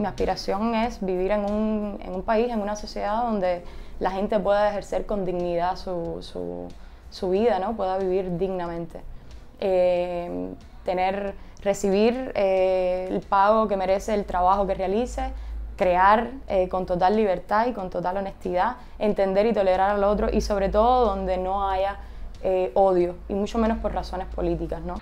mi aspiración es vivir en un, en un, país, en una sociedad donde la gente pueda ejercer con dignidad su, su, su vida, ¿no? pueda vivir dignamente. Eh, tener, recibir eh, el pago que merece el trabajo que realice, crear eh, con total libertad y con total honestidad, entender y tolerar al otro y sobre todo donde no haya odio y mucho menos por razones políticas. ¿no?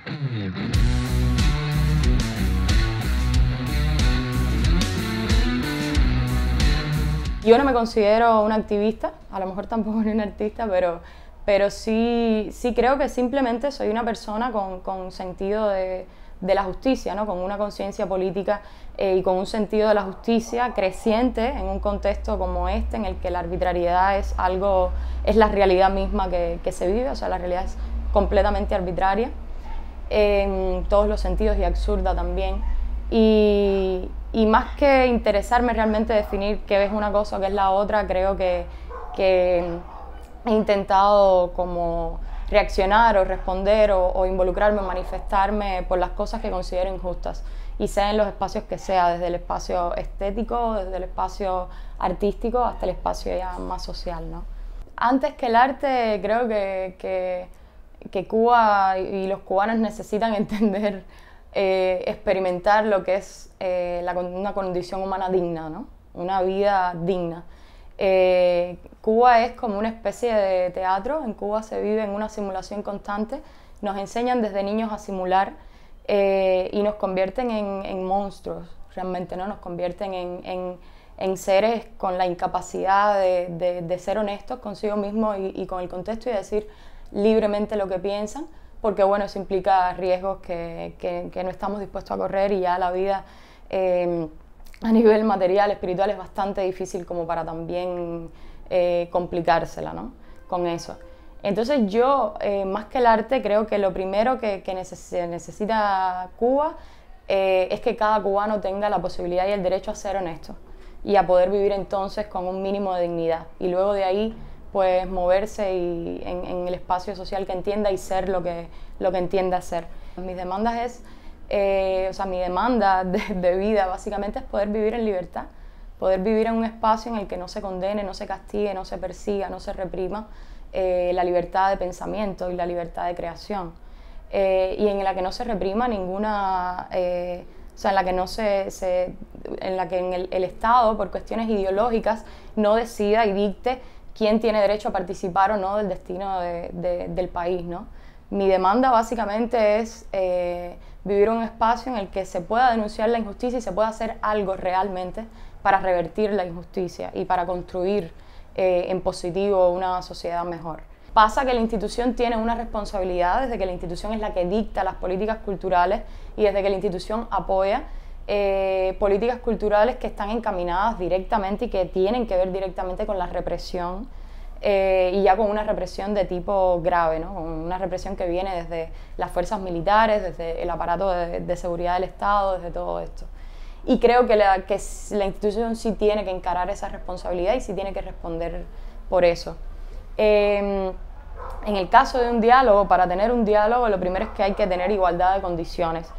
Yo no me considero una activista, a lo mejor tampoco ni una artista, pero, pero sí, sí creo que simplemente soy una persona con, con sentido de, de, la justicia, ¿no? con una conciencia política eh, y con un sentido de la justicia creciente en un contexto como este, en el que la arbitrariedad es algo, es la realidad misma que, que se vive, o sea, la realidad es completamente arbitraria en todos los sentidos y absurda también. Y, y más que interesarme realmente definir qué es una cosa o qué es la otra, creo que, que he intentado como reaccionar o responder o, o, involucrarme manifestarme por las cosas que considero injustas y sea en los espacios que sea, desde el espacio estético, desde el espacio artístico hasta el espacio ya más social. ¿no? Antes que el arte, creo que, que, que Cuba y los cubanos necesitan entender eh, experimentar lo que es eh, una condición humana digna, ¿no? una vida digna. Eh, Cuba es como una especie de teatro, en Cuba se vive en una simulación constante, nos enseñan desde niños a simular y nos convierten en, monstruos, realmente, ¿no? nos convierten en, seres con la incapacidad de, ser honestos consigo mismo y, y con el contexto y decir libremente lo que piensan porque bueno, eso implica riesgos que, que, no estamos dispuestos a correr y ya la vida eh, a nivel material, espiritual es bastante difícil como para también eh, complicársela ¿no? con eso. Entonces yo, eh, más que el arte, creo que lo primero que, que necesita Cuba es que cada cubano tenga la posibilidad y el derecho a ser honesto y a poder vivir entonces con un mínimo de dignidad. Y luego de ahí pues moverse y en, el espacio social que entienda y ser lo que, lo que entienda ser. Mis demandas es, eh, o sea, mi demanda de, vida básicamente es poder vivir en libertad, poder vivir en un espacio en el que no se condene, no se castigue, no se persiga, no se reprima eh, la libertad de pensamiento y la libertad de creación. Eh, y en la que no se reprima ninguna, o sea, en la que no se, se en la que en el, el Estado, por cuestiones ideológicas, no decida y dicte quién tiene derecho a participar o no del destino del país. ¿no? Mi demanda básicamente es eh, vivir un espacio en el que se pueda denunciar la injusticia y se pueda hacer algo realmente para revertir la injusticia y para construir eh, en positivo una sociedad mejor. Pasa que la institución tiene una responsabilidad desde que la institución es la que dicta las políticas culturales y desde que la institución apoya eh, políticas culturales que están encaminadas directamente y que tienen que ver directamente con la represión eh, y ya con una represión de tipo grave, ¿no? una represión que viene desde las fuerzas militares, desde el aparato de, seguridad del Estado, desde todo esto. Y creo que la, que la institución sí tiene que encarar esa responsabilidad y sí tiene que responder por eso. Em, en el caso de un diálogo, para tener un diálogo, lo primero es que hay que tener igualdad de condiciones.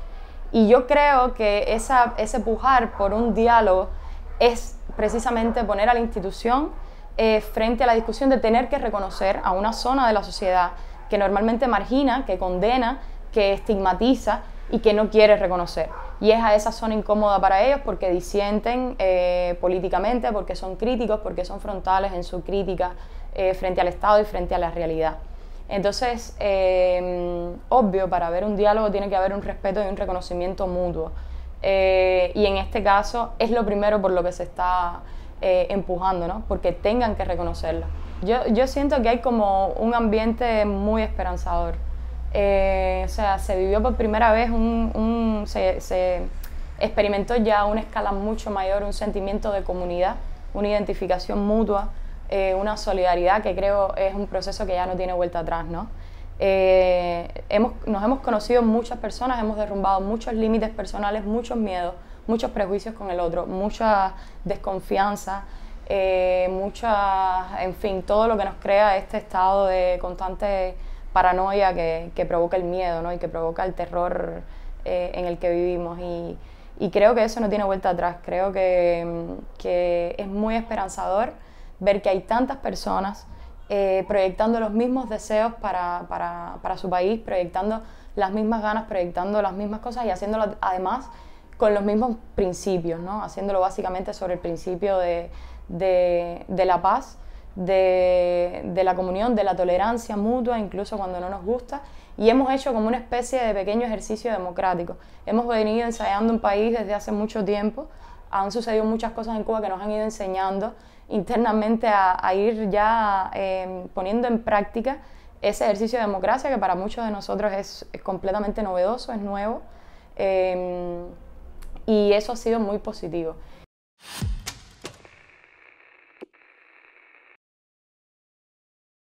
Y yo creo que esa, ese pujar por un diálogo es precisamente poner a la institución eh, frente a la discusión de tener que reconocer a una zona de la sociedad que normalmente margina, que condena, que estigmatiza y que no quiere reconocer. Y es a esa zona incómoda para ellos porque disienten eh, políticamente, porque son críticos, porque son frontales en su crítica eh, frente al Estado y frente a la realidad. Entonces, eh, obvio, para haber un diálogo tiene que haber un respeto y un reconocimiento mutuo. Eh, y en este caso es lo primero por lo que se está eh, empujando, ¿no? Porque tengan que reconocerlo. Yo, yo, siento que hay como un ambiente muy esperanzador. o sea, se vivió por primera vez un... un se, se experimentó ya a una escala mucho mayor un sentimiento de comunidad, una identificación mutua eh, una solidaridad que creo es un proceso que ya no tiene vuelta atrás. ¿no? Eh, hemos, nos hemos conocido muchas personas, hemos derrumbado muchos límites personales, muchos miedos, muchos prejuicios con el otro, mucha desconfianza, eh, mucha, en fin, todo lo que nos crea este estado de constante paranoia que, que provoca el miedo ¿no? y que provoca el terror en el que vivimos. Y, y creo que eso no tiene vuelta atrás. Creo que, que es muy esperanzador ver que hay tantas personas eh, proyectando los mismos deseos para, para, para, su país, proyectando las mismas ganas, proyectando las mismas cosas y haciéndolo además con los mismos principios, ¿no? haciéndolo básicamente sobre el principio de, de, de la paz, de, de, la comunión, de la tolerancia mutua, incluso cuando no nos gusta. Y hemos hecho como una especie de pequeño ejercicio democrático. Hemos venido ensayando un país desde hace mucho tiempo. Han sucedido muchas cosas en Cuba que nos han ido enseñando internamente a, ir ya em, poniendo en práctica ese ejercicio de democracia que para muchos de nosotros es, completamente novedoso, es nuevo. Em, y eso ha sido muy positivo.